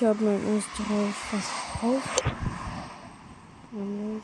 Ich habe mein fast verkauft. Nämlich.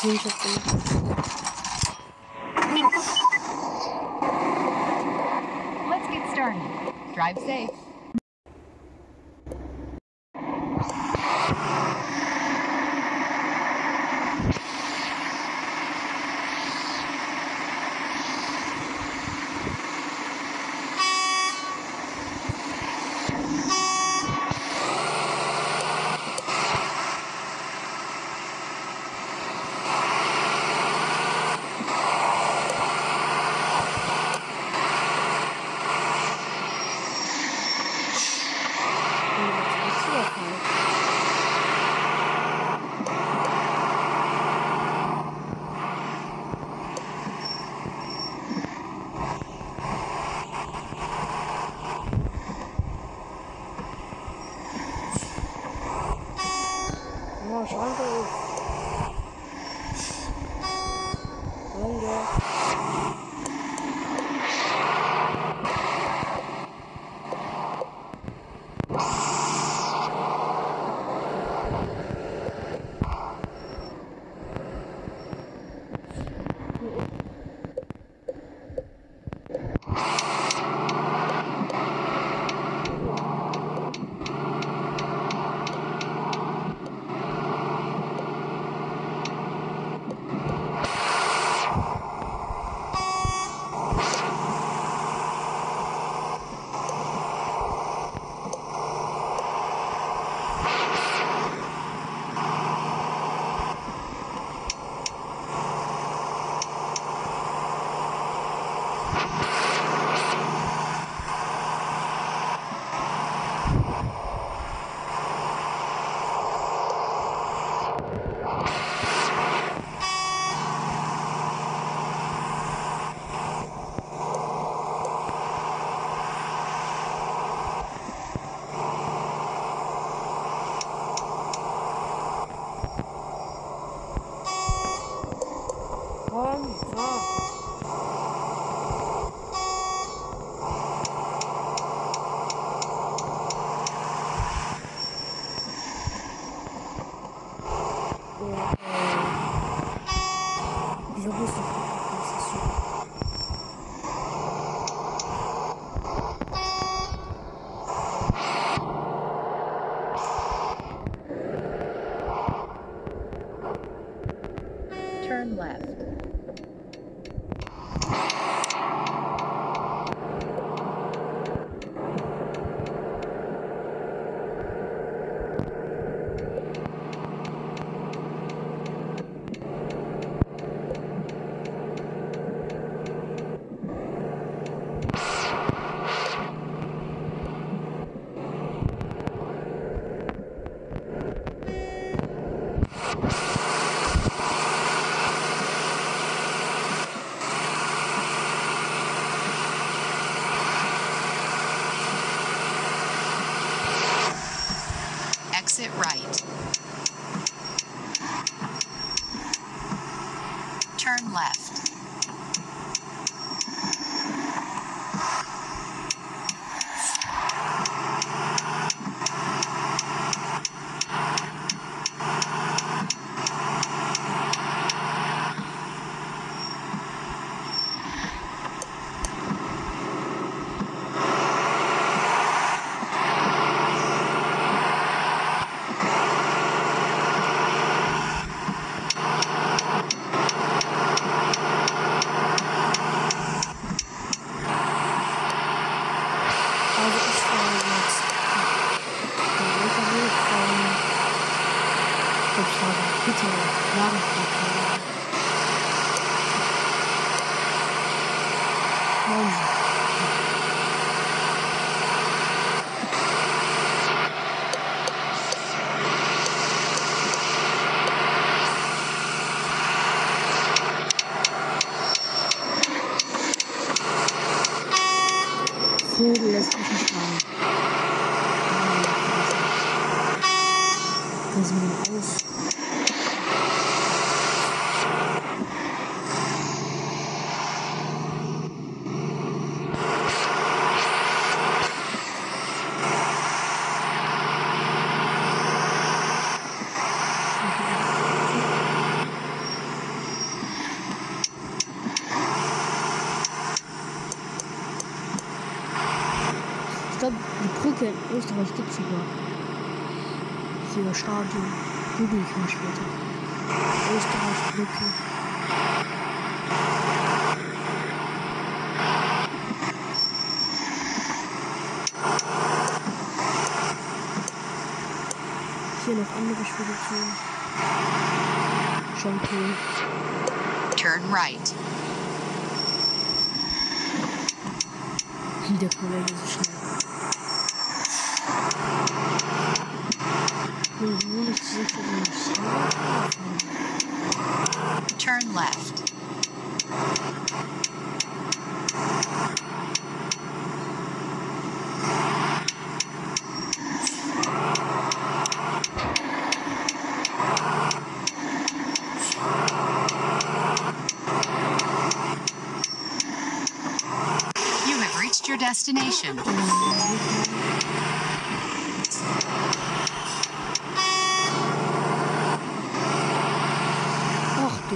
Gemacht. Let's get started. Drive safe. juntos. Warenflug. Wahnsinn. Vogel lässt mir aus. Glaube, die Brücke in Österreich gibt es sogar. Hier Stadion. Google ich mal später. Österreich Brücke. Hier noch andere Speditionen. Schon cool. Turn right. Wie der Kollege so schnell. Turn left. your destination.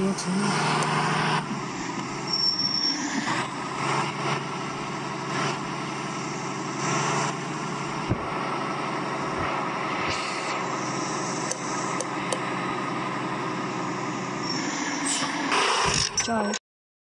我怎么？